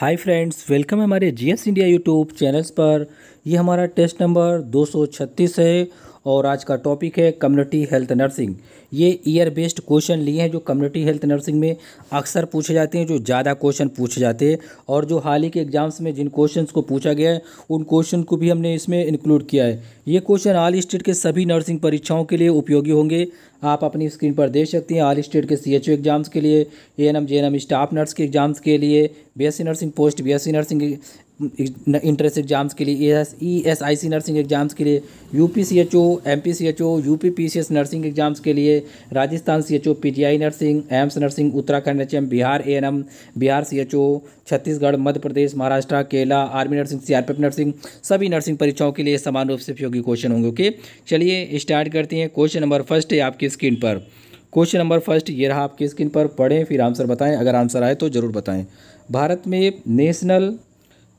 Hi friends welcome है हमारे GS India YouTube channels पर। ये हमारा टेस्ट नंबर 236 है। और आज का टॉपिक है कम्युनिटी हेल्थ नर्सिंग ये ईयर बेस्ड क्वेश्चन लिए हैं जो कम्युनिटी हेल्थ नर्सिंग में अक्सर पूछे जाते हैं, जो ज़्यादा क्वेश्चन पूछे जाते हैं और जो हाल ही के एग्ज़ाम्स में जिन क्वेश्चन को पूछा गया है, उन क्वेश्चन को भी हमने इसमें इंक्लूड किया है। ये क्वेश्चन ऑल स्टेट के सभी नर्सिंग परीक्षाओं के लिए उपयोगी होंगे। आप अपनी स्क्रीन पर देख सकते हैं ऑल स्टेट के सी एच एग्ज़ाम्स के लिए A N M G N M staff nurse के एग्ज़ाम्स के लिए B S C nursing post B S C nursing entrance exams के लिए E S I C nursing exams के लिए U P C H O M P C H O U P P S C nursing exams के लिए, Rajasthan C H O P G I nursing AIIMS nursing, Uttarakhand H M Bihar A N M Bihar C H O Chhattisgarh, Madhya Pradesh, Maharashtra, Kerala, army nursing C R P F nursing, सभी nursing परीक्षाओं के लिए समान रूप से उपयोगी question होंगे, okay? चलिए, स्टार्ट करते हैं क्वेश्चन नंबर फ़र्स्ट है आपकी स्क्रीन पर। क्वेश्चन नंबर फ़र्स्ट, ये रहा आपकी स्क्रीन पर, पढ़ें, फिर आंसर बताएँ, अगर आंसर आए तो ज़रूर बताएँ। भारत में नेशनल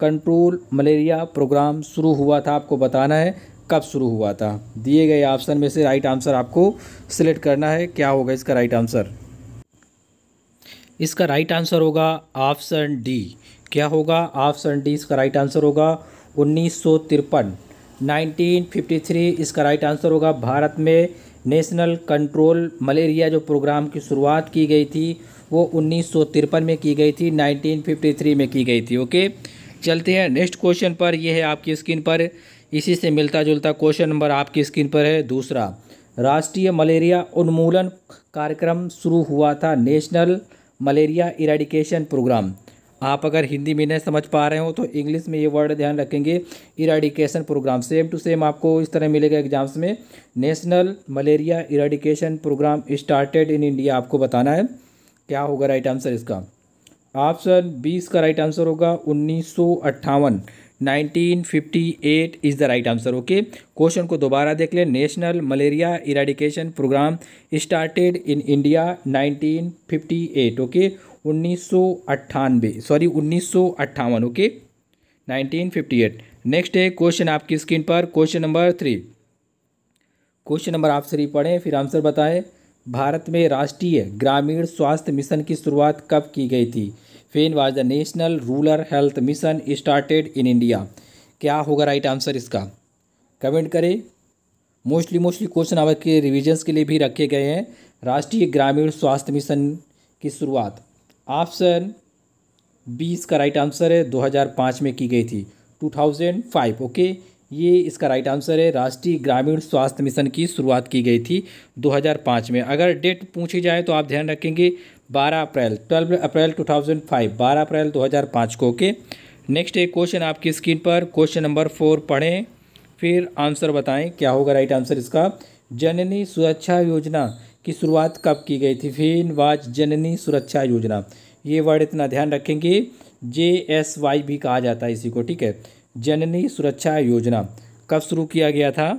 कंट्रोल मलेरिया प्रोग्राम शुरू हुआ था, आपको बताना है कब शुरू हुआ था। दिए गए ऑप्शन में से राइट आंसर आपको सिलेक्ट करना है। क्या होगा इसका राइट आंसर इसका राइट आंसर होगा ऑप्शन डी क्या होगा? ऑप्शन डी इसका राइट आंसर होगा उन्नीस सौ तिरपन। नाइनटीन फिफ्टी थ्री इसका राइट आंसर होगा भारत में नेशनल कंट्रोल मलेरिया जो प्रोग्राम की शुरुआत की गई थी, वो उन्नीस सौ तिरपन में की गई थी, नाइनटीन फिफ्टी थ्री में की गई थी ओके चलते हैं। नेक्स्ट क्वेश्चन पर यह है आपकी स्क्रीन पर। इसी से मिलता जुलता क्वेश्चन नंबर आपकी स्क्रीन पर है। दूसरा, राष्ट्रीय मलेरिया उन्मूलन कार्यक्रम शुरू हुआ था। नेशनल मलेरिया इरेडिकेशन प्रोग्राम आप अगर हिंदी में नहीं समझ पा रहे हो तो इंग्लिश में ये वर्ड ध्यान रखेंगे। Eradication programme same to same आपको इस तरह मिलेगा एग्ज़ाम्स में। National malaria eradication programme started in India आपको बताना है। क्या होगा राइट आंसर इसका? ऑप्शन बीस का राइट आंसर होगा उन्नीस सौ अट्ठावन, nineteen fifty eight is the right answer okay question को दोबारा देख लें। National malaria eradication programme started in India nineteen fifty eight okay उन्नीस सौ अट्ठानवे सॉरी उन्नीस सौ अट्ठावन okay nineteen fifty eight. Next है क्वेश्चन आपकी स्क्रीन पर। Question number three question number आप थ्री पढ़ें, फिर आंसर बताएँ। भारत में राष्ट्रीय ग्रामीण स्वास्थ्य मिशन की शुरुआत कब की गई थी? When was the national rural health mission started in India क्या होगा राइट आंसर इसका? कमेंट करें। मोस्टली मोस्टली क्वेश्चन आवर के रिविजन्स के लिए भी रखे गए हैं। राष्ट्रीय ग्रामीण स्वास्थ्य मिशन की शुरुआत। ऑप्शन बीस का राइट आंसर है 2005 में की गई थी। 2005 ओके ये इसका राइट आंसर है। राष्ट्रीय ग्रामीण स्वास्थ्य मिशन की शुरुआत की गई थी 2005 में। अगर डेट पूछी जाए तो आप ध्यान रखेंगे 12 अप्रैल 12 अप्रैल 2005 12 अप्रैल 2005 को ओके नेक्स्ट एक क्वेश्चन आपकी स्क्रीन पर। क्वेश्चन नंबर फोर पढ़ें, फिर आंसर बताएँ, क्या होगा राइट आंसर इसका? जननी सुरक्षा योजना की शुरुआत कब की गई थी? फिर वाज जननी सुरक्षा योजना। ये वर्ड इतना ध्यान रखेंगे। जे एस वाई भी कहा जाता है इसी को, ठीक है? जननी सुरक्षा योजना कब शुरू किया गया था?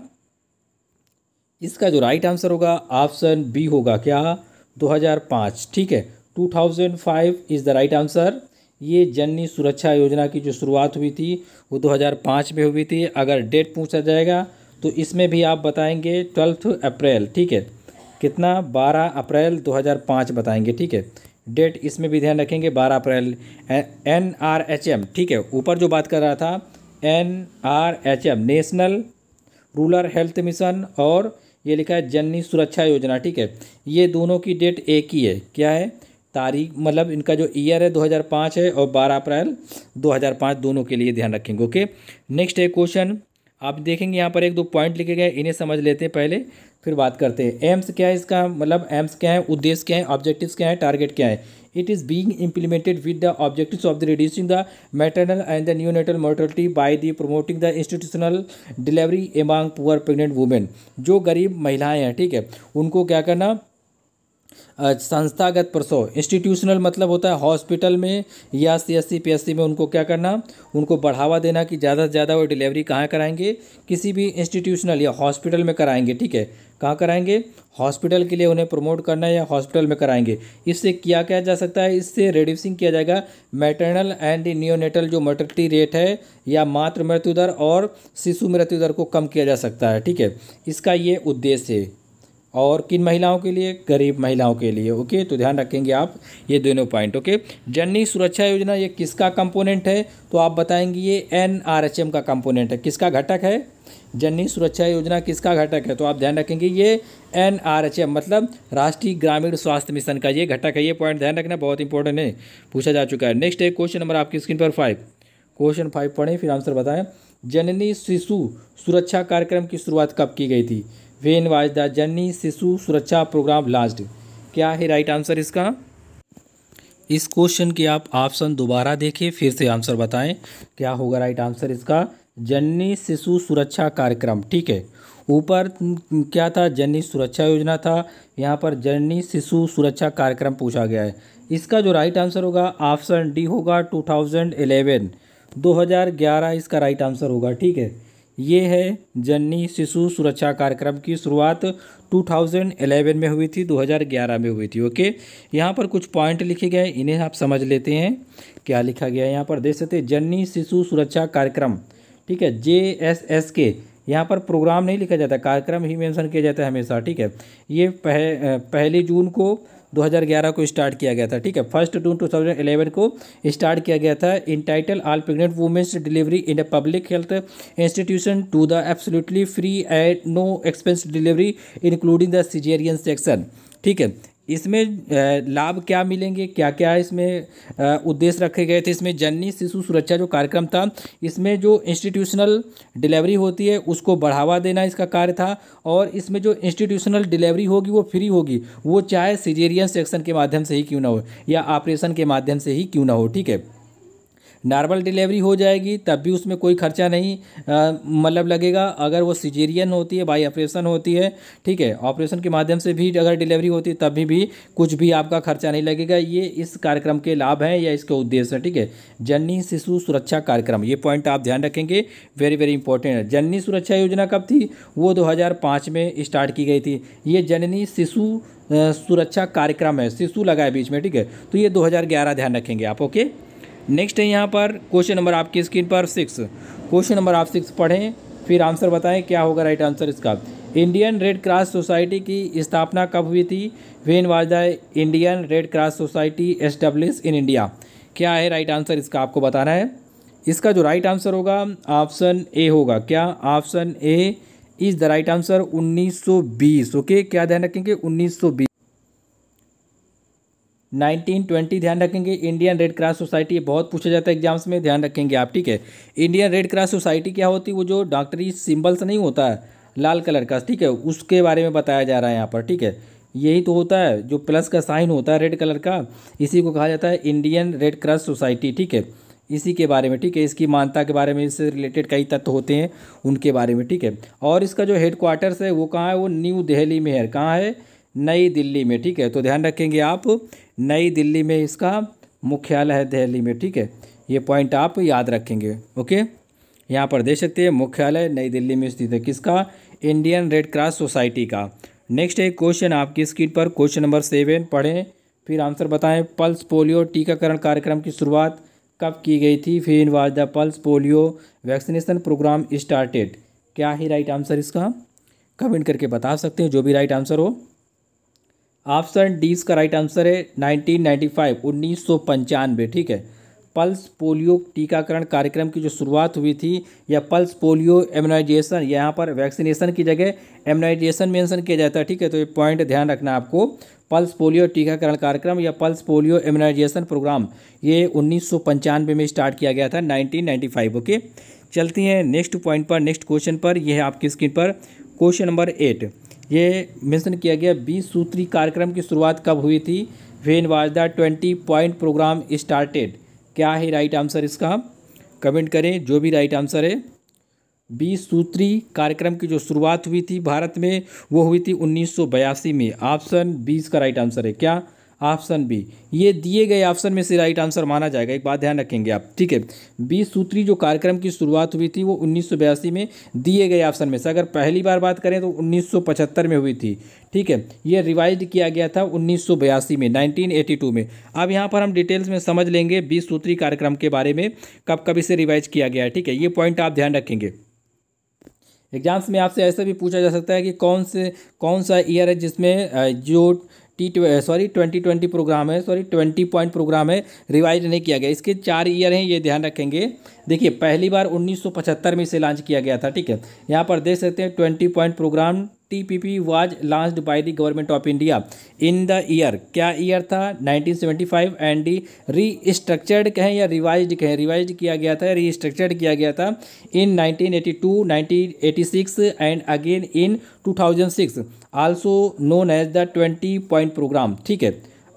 इसका जो राइट आंसर होगा ऑप्शन बी होगा क्या? 2005 ठीक है? 2005 इज़ द राइट आंसर ये जननी सुरक्षा योजना की जो शुरुआत हुई थी, वो 2005 में हुई थी। अगर डेट पूछा जाएगा तो इसमें भी आप बताएँगे ट्वेल्थ अप्रैल ठीक है? कितना? 12 अप्रैल 2005 बताएँगे, ठीक है? डेट इसमें भी ध्यान रखेंगे 12 April N R H M ठीक है? ऊपर जो बात कर रहा था N R H M, national rural health mission और ये लिखा है जननी सुरक्षा योजना, ठीक है? ये दोनों की डेट एक ही है। क्या है? तारीख मतलब इनका जो ईयर है 2005 है और 12 अप्रैल 2005 दोनों के लिए ध्यान रखेंगे, ओके? नेक्स्ट है क्वेश्चन, आप देखेंगे यहाँ पर एक दो पॉइंट लिखे गए, इन्हें समझ लेते हैं पहले, फिर बात करते हैं। एम्स क्या है इसका? मतलब एम्स क्या है? उद्देश्य क्या है? ऑब्जेक्टिव्स क्या है? टारगेट क्या है? It is being implemented with the objectives of the reducing the maternal and the neonatal mortality by the promoting the institutional delivery among poor pregnant women जो गरीब महिलाएँ हैं ठीक है उनको क्या करना संस्थागत प्रसव इंस्टीट्यूशनल मतलब होता है हॉस्पिटल में या C S C P S C में उनको क्या करना, उनको बढ़ावा देना कि ज़्यादा से ज़्यादा वो डिलीवरी कहाँ कराएँगे? किसी भी इंस्टीट्यूशनल या हॉस्पिटल में कराएँगे, ठीक है? कहाँ कराएँगे? हॉस्पिटल के लिए उन्हें प्रमोट करना या हॉस्पिटल में कराएँगे। इससे क्या किया जा सकता है? इससे रिड्यूसिंग किया जाएगा मैटरनल एंड नियोनेटल जो मर्टिलिटी रेट है या मातृ मृत्यु दर और शिशु मृत्यु दर को कम किया जा सकता है, ठीक है? इसका ये उद्देश्य है। और किन महिलाओं के लिए? गरीब महिलाओं के लिए। ओके तो ध्यान रखेंगे आप ये दोनों पॉइंट ओके? जननी सुरक्षा योजना, ये किसका कंपोनेंट है? तो आप बताएँगे ये एन आर एच एम का कंपोनेंट है। किसका घटक है? जननी सुरक्षा योजना किसका घटक है? तो आप ध्यान रखेंगे ये एन आर एच एम मतलब राष्ट्रीय ग्रामीण स्वास्थ्य मिशन का ये घटक है। ये पॉइंट ध्यान रखना बहुत इंपॉर्टेंट है। पूछा जा चुका है। नेक्स्ट है क्वेश्चन नंबर आपकी स्क्रीन पर फाइव क्वेश्चन फाइव पढ़ें, फिर आंसर बताएँ। जननी शिशु सुरक्षा कार्यक्रम की शुरुआत कब की गई थी? वेन वाज द जननी शिशु सुरक्षा प्रोग्राम लास्ट। क्या है राइट आंसर इसका? इस क्वेश्चन के आप ऑप्शन दोबारा देखें, फिर से आंसर बताएँ। क्या होगा राइट आंसर इसका? जननी शिशु सुरक्षा कार्यक्रम, ठीक है। ऊपर क्या था? जननी सुरक्षा योजना था। यहाँ पर जननी शिशु सुरक्षा कार्यक्रम पूछा गया है। इसका जो राइट आंसर होगा ऑप्शन डी होगा 2011 2011 इसका राइट आंसर होगा, ठीक है। ये है जननी शिशु सुरक्षा कार्यक्रम की शुरुआत 2011 में हुई थी 2011 में हुई थी, ओके? यहाँ पर कुछ पॉइंट लिखे गए, इन्हें आप समझ लेते हैं। क्या लिखा गया है यहाँ पर? देख सकते हैं, जननी शिशु सुरक्षा कार्यक्रम, ठीक है, जे एस एस के यहाँ पर प्रोग्राम नहीं लिखा जाता कार्यक्रम ही मेंशन किया जाता है हमेशा ठीक है? ये पह, पहली जून को 2011 को स्टार्ट किया गया था ठीक है? फ़र्स्ट जून 2011 को स्टार्ट किया गया था entitle all pregnant women's delivery in a public health institution to the absolutely free and no expense delivery including the caesarean section ठीक है? इसमें लाभ क्या मिलेंगे क्या क्या इसमें उद्देश्य रखे गए थे? इसमें जननी शिशु सुरक्षा जो कार्यक्रम था, इसमें जो इंस्टीट्यूशनल डिलीवरी होती है, उसको बढ़ावा देना इसका कार्य था और इसमें जो इंस्टीट्यूशनल डिलीवरी होगी, वो फ्री होगी। वो चाहे सीजेरियन सेक्शन के माध्यम से ही क्यों ना हो या ऑपरेशन के माध्यम से ही क्यों ना हो, ठीक है? नॉर्मल डिलीवरी हो जाएगी, तब भी उसमें कोई खर्चा नहीं मतलब लगेगा। अगर वो सिजेरियन होती है, बाई ऑपरेशन होती है, ठीक है, ऑपरेशन के माध्यम से भी अगर डिलीवरी होती है तभी भी कुछ भी आपका खर्चा नहीं लगेगा। ये इस कार्यक्रम के लाभ हैं या इसके उद्देश्य है, ठीक है? जननी शिशु सुरक्षा कार्यक्रम, ये पॉइंट आप ध्यान रखेंगे। वेरी वेरी इंपॉर्टेंट है। जननी सुरक्षा योजना कब थी? वो दो हज़ार पाँच में स्टार्ट की गई थी। ये जननी शिशु सुरक्षा कार्यक्रम है, शिशु लगा है बीच में, ठीक है? तो ये 2011 ध्यान रखेंगे आप ओके नेक्स्ट है यहाँ पर क्वेश्चन नंबर आपकी स्क्रीन पर सिक्स। क्वेश्चन नंबर आप सिक्स पढ़ें, फिर आंसर बताएँ क्या होगा राइट आंसर इसका। इंडियन रेड क्रॉस सोसाइटी की स्थापना कब हुई थी? When was the Indian red cross society establish in India. क्या है राइट आंसर इसका आपको बताना है। इसका जो राइट आंसर होगा, ऑप्शन ए होगा। क्या? Option A is the right answer 1920 okay? okay? क्या ध्यान रखेंगे? 1920 नाइनटीन ट्वेंटी, ध्यान रखेंगे इंडियन रेड क्रॉस सोसाइटी बहुत पूछा जाता है एग्ज़ाम्स में, ध्यान रखेंगे आप, ठीक है? इंडियन रेड क्रॉस सोसाइटी क्या होती है? वो जो डॉक्टरी सिंबल्स नहीं होता है, लाल कलर का, ठीक है? उसके बारे में बताया जा रहा है यहाँ पर, ठीक है? यही तो होता है, जो प्लस का साइन होता है रेड कलर का, इसी को कहा जाता है इंडियन रेड क्रॉस सोसाइटी ठीक है? इसी के बारे में, ठीक है? इसकी मान्यता के बारे में इससे रिलेटेड कई तत्व होते हैं, उनके बारे में, ठीक है? और इसका जो हेड क्वार्टर्स है, वो कहाँ है? वो न्यू दिल्ली में है। कहाँ है? नई दिल्ली में, ठीक है? तो ध्यान रखेंगे आप, नई दिल्ली में इसका मुख्यालय है दिल्ली में, ठीक है? ये पॉइंट आप याद रखेंगे, ओके? यहाँ पर देख सकते हैं, मुख्यालय नई दिल्ली में स्थित है किसका? इंडियन रेड क्रॉस सोसाइटी का। नेक्स्ट है क्वेश्चन आपकी स्क्रीन पर क्वेश्चन नंबर सेवन पढ़ें, फिर आंसर बताएँ। पल्स पोलियो टीकाकरण कार्यक्रम की शुरुआत कब की गई थी? फिर in was the pulse polio vaccination programme started क्या ही राइट आंसर इसका? कमेंट करके बता सकते हैं, जो भी राइट आंसर हो। ऑप्शन डी इसका राइट आंसर है 1995 उन्नीस सौ पंचानवे, ठीक है? पल्स पोलियो टीकाकरण कार्यक्रम की जो शुरुआत हुई थी, या पल्स पोलियो इम्यूनाइजेशन यहाँ पर वैक्सीनेशन की जगह इम्यूनाइजेशन मेंशन किया जाता है, ठीक है? तो ये पॉइंट ध्यान रखना आपको। पल्स पोलियो टीकाकरण कार्यक्रम या पल्स पोलियो इम्यूनाइजेशन प्रोग्राम ये उन्नीस सौ पंचानवे में स्टार्ट किया गया था 1995 ओके चलती हैं नेक्स्ट पॉइंट पर नेक्स्ट क्वेश्चन पर यह है आपकी स्क्रीन पर। क्वेश्चन नंबर एट ये मेंशन किया गया बीस सूत्री कार्यक्रम की शुरुआत कब हुई थी? When was the twenty point programme started. क्या है राइट आंसर इसका? कमेंट करें, जो भी राइट आंसर है। बीस सूत्री कार्यक्रम की जो शुरुआत हुई थी भारत में, वो हुई थी उन्नीस सौ बयासी में। ऑप्शन बीस का राइट आंसर है। क्या? Option B. ये दिए गए ऑप्शन में से राइट आंसर माना जाएगा। एक बात ध्यान रखेंगे आप। ठीक है? बीस सूत्री जो कार्यक्रम की शुरुआत हुई थी, वो उन्नीस सौ बयासी में दिए गए ऑप्शन में से। अगर पहली बार बात करें तो उन्नीस सौ पचहत्तर में हुई थी। ठीक है? ये रिवाइज किया गया था उन्नीस सौ बयासी में 1982 में। अब यहाँ पर हम डिटेल्स में समझ लेंगे बीस सूत्री कार्यक्रम के बारे में कब कब इसे रिवाइज किया गया है। ठीक है? ये पॉइंट आप ध्यान रखेंगे। एग्ज़ाम्स में आपसे ऐसा भी पूछा जा सकता है कि कौन से, कौन सा ईयर है जिसमें जो T sorry twenty twenty programme है सॉरी ट्वेंटी पॉइंट प्रोग्राम है रिवाइज नहीं किया गया। इसके चार ईयर हैं, ये ध्यान रखेंगे। देखिए, पहली बार 1975 में इसे लॉन्च किया गया था, ठीक है? यहाँ पर देख सकते हैं twenty point programme TPP was launched by the government of India in the year क्या ईयर था? 1975 एंड डी रीस्ट्रक्चर्ड कहें या रिवाइज्ड कहें? रिवाइज किया गया था रीस्ट्रक्चर्ड किया गया था in 1982 1986 and again in 2006 also known as the twenty point programme ठीक है?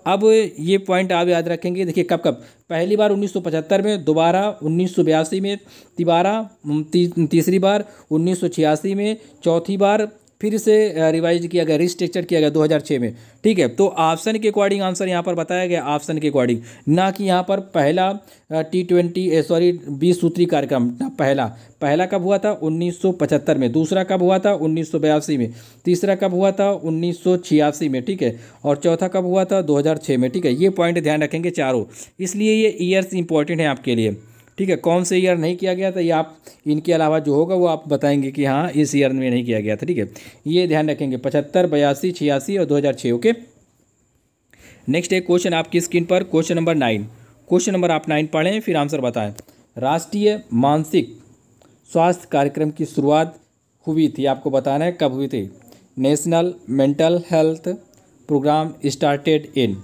अब ये पॉइंट आप याद रखेंगे। देखिए कब कब? पहली बार 1975 में दोबारा उन्नीस में तिबारा ती, तीसरी बार उन्नीस में चौथी बार फिर इसे रिवाइज किया गया रिस्ट्रक्चर किया गया 2006 में। ठीक है तो ऑप्शन के अकॉर्डिंग आंसर यहाँ पर बताया गया ऑप्शन के अकॉर्डिंग ना कि यहाँ पर पहला टी ट्वेंटी सॉरी बीस सूत्री कार्यक्रम पहला। पहला कब हुआ था? 1975 में। दूसरा कब हुआ था? उन्नीस सौ बयासी में। तीसरा कब हुआ था? उन्नीस सौ छियासी में। ठीक है, और चौथा कब हुआ था? 2006 में। ठीक है, ये पॉइंट ध्यान रखेंगे चारों। इसलिए ये ईयर्स इंपॉर्टेंट हैं आपके लिए। ठीक है, कौन से ईयर नहीं किया गया था, ये आप, इनके अलावा जो होगा वो आप बताएँगे कि हाँ इस ईयर में नहीं किया गया था, ठीक है? ये ध्यान रखेंगे, पचहत्तर, बयासी, छियासी और दो हज़ार छः ओके? नेक्स्ट एक क्वेश्चन आपकी स्क्रीन पर question number nine question number आप नाइन पढ़ें, फिर आंसर बताएँ. राष्ट्रीय मानसिक स्वास्थ्य कार्यक्रम की शुरुआत हुई थी, आपको बताना है कब हुई थी? National mental health programme started in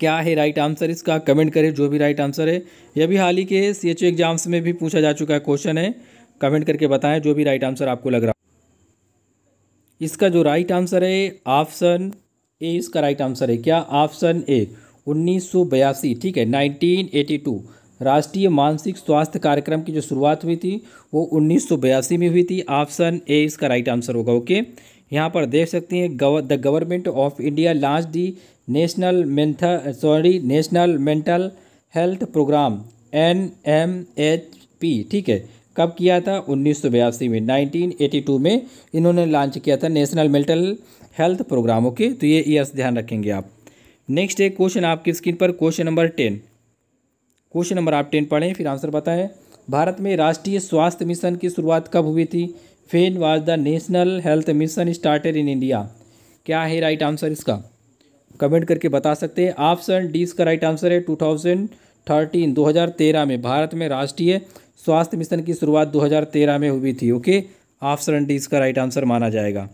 क्या है राइट आंसर इसका? कमेंट करें जो भी राइट आंसर है। यह भी हाल ही के सी एच एग्ज़ाम्स में भी पूछा जा चुका है क्वेश्चन है। कमेंट करके बताएँ जो भी राइट आंसर आपको लग रहा इसका जो राइट आंसर है ऑप्शन ए इसका राइट आंसर है। क्या ऑप्शन ए उन्नीस सौ बयासी ठीक है नाइनटीन राष्ट्रीय मानसिक स्वास्थ्य कार्यक्रम की जो शुरुआत हुई थी वो उन्नीस सौ बयासी में हुई थी। ऑप्शन ए इसका राइट आंसर होगा ओके यहाँ पर देख सकते हैं गव, the government of India launch the national mental sorry, national mental health programme, N M H P, ठीक है? कब किया था? उन्नीस सौ बयासी में। 1982 में इन्होंने लॉन्च किया था national mental health programme, okay? तो ये ईयर्स ध्यान रखेंगे आप। नेक्स्ट एक क्वेश्चन आपकी स्क्रीन पर question number ten question number आप टेन पढ़ें, फिर आंसर बताएँ। भारत में राष्ट्रीय स्वास्थ्य मिशन की शुरुआत कब हुई थी? When was the national health mission started in India क्या है राइट आंसर इसका? कमेंट करके बता सकते हैं। ऑप्शन डी इसका राइट आंसर है। टू थाउज़ेंड थर्टीन दो हज़ार तेरह में भारत में राष्ट्रीय स्वास्थ्य मिशन की शुरुआत दो हज़ार तेरह में हुई थी। ओके? ऑप्शन डी इसका राइट आंसर माना जाएगा।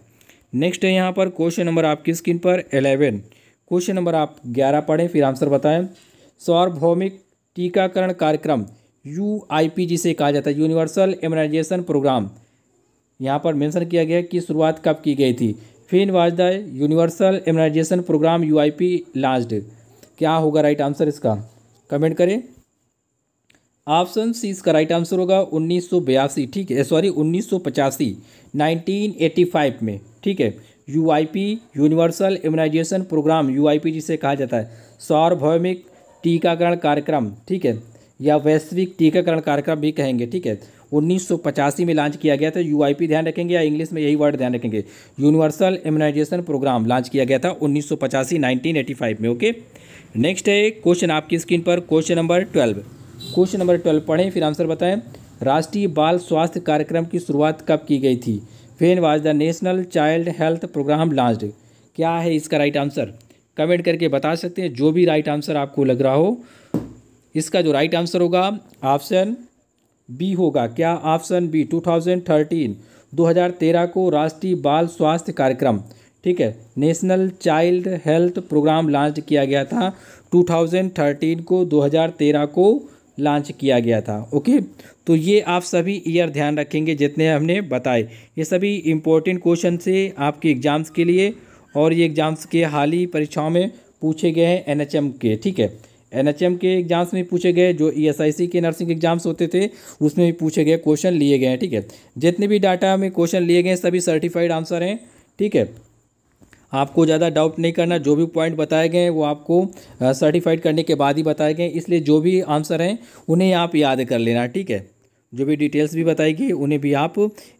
नेक्स्ट है यहाँ पर क्वेश्चन नंबर आपकी स्क्रीन पर एलेवन क्वेश्चन नंबर आप ग्यारह पढ़ें, फिर आंसर बताएँ। सार्वभौमिक टीकाकरण कार्यक्रम यू आई पी जिसे कहा जाता है। यूनिवर्सल इम्यूनाइजेशन प्रोग्राम यहाँ पर मेंशन किया गया कि शुरुआत कब की गई थी? When was the universal immunization programme U I P launched क्या होगा राइट आंसर इसका? कमेंट करें। ऑप्शन सी इसका राइट आंसर होगा उन्नीस सौ बयासी, ठीक है? सॉरी उन्नीस सौ पचासी, नाइनटीन एटी फाइव में, ठीक है? U I P universal immunization programme U I P जिसे कहा जाता है, सार्वभौमिक टीकाकरण कार्यक्रम, ठीक है? या वैश्विक टीकाकरण कार्यक्रम भी कहेंगे, ठीक है? उन्नीस सौ पचासी में लॉन्च किया गया था। यूआईपी ध्यान रखेंगे या इंग्लिश में यही वर्ड ध्यान रखेंगे। यूनिवर्सल इम्यूनाइजेशन प्रोग्राम लॉन्च किया गया था उन्नीस सौ में ओके नेक्स्ट है क्वेश्चन आपकी स्क्रीन पर। Question number twelve question number twelve पढ़ें, फिर आंसर बताएँ। राष्ट्रीय बाल स्वास्थ्य कार्यक्रम की शुरुआत कब की गई थी? When was the national child health programme launched क्या है इसका राइट आंसर कमेंट करके बता सकते हैं। जो भी राइट आंसर आपको लग रहा हो, इसका जो राइट आंसर होगा ऑप्शन बी होगा। क्या ऑप्शन बी 2013 2013 को राष्ट्रीय बाल स्वास्थ्य कार्यक्रम, ठीक है, national child health programme launch किया गया था। 2013 को 2013 को लॉन्च किया गया था, ओके? तो ये आप सभी ईयर ध्यान रखेंगे जितने हमने बताए। ये सभी इम्पोर्टेंट क्वेश्चन से आपके एग्ज़ाम्स के लिए और ये एग्ज़ाम्स के हाल ही परीक्षाओं में पूछे गए हैं एनएचएम के, ठीक है? एनएचएम के एग्ज़ाम्स में पूछे गए, जो ई e के नर्सिंग एग्ज़ाम्स होते थे, उसमें भी पूछे गए क्वेश्चन लिए गए हैं, ठीक है? जितने भी डाटा में क्वेश्चन लिए गए सभी सर्टिफाइड आंसर हैं, ठीक है? आपको ज़्यादा डाउट नहीं करना, जो भी पॉइंट बताए गए हैं, वो आपको सर्टिफाइड करने के बाद ही बताए गए इसलिए जो भी आंसर हैं, उन्हें आप याद कर लेना, ठीक है? जो भी डिटेल्स भी बताई गई, उन्हें भी आप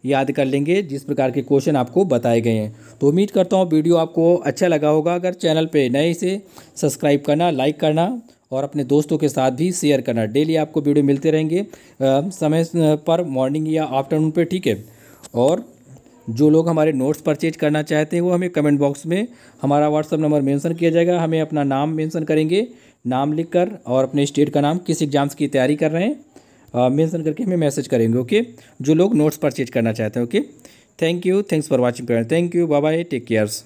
याद कर लेंगे, जिस प्रकार के क्वेश्चन आपको बताए गए हैं। तो उम्मीद करता हूँ, वीडियो आपको अच्छा लगा होगा। अगर चैनल पे नए से सब्सक्राइब करना लाइक करना और अपने दोस्तों के साथ भी शेयर करना। डेली आपको वीडियो मिलते रहेंगे। समय पर मॉर्निंग या आफ्टरनून पर ठीक है? और जो लोग हमारे नोट्स परचेज करना चाहते हैं, वो हमें कमेंट बॉक्स में हमारा व्हाट्सअप नंबर मेंशन किया जाएगा। हमें अपना नाम मेंशन करेंगे। नाम लिखकर और अपने स्टेट का नाम किस एग्ज़ाम्स की तैयारी कर रहे हैं मेंशन करके हमें मैसेज करेंगे ओके जो लोग नोट्स परचेज करना चाहते हैं okay thank you thanks for watching thank you bye bye take cares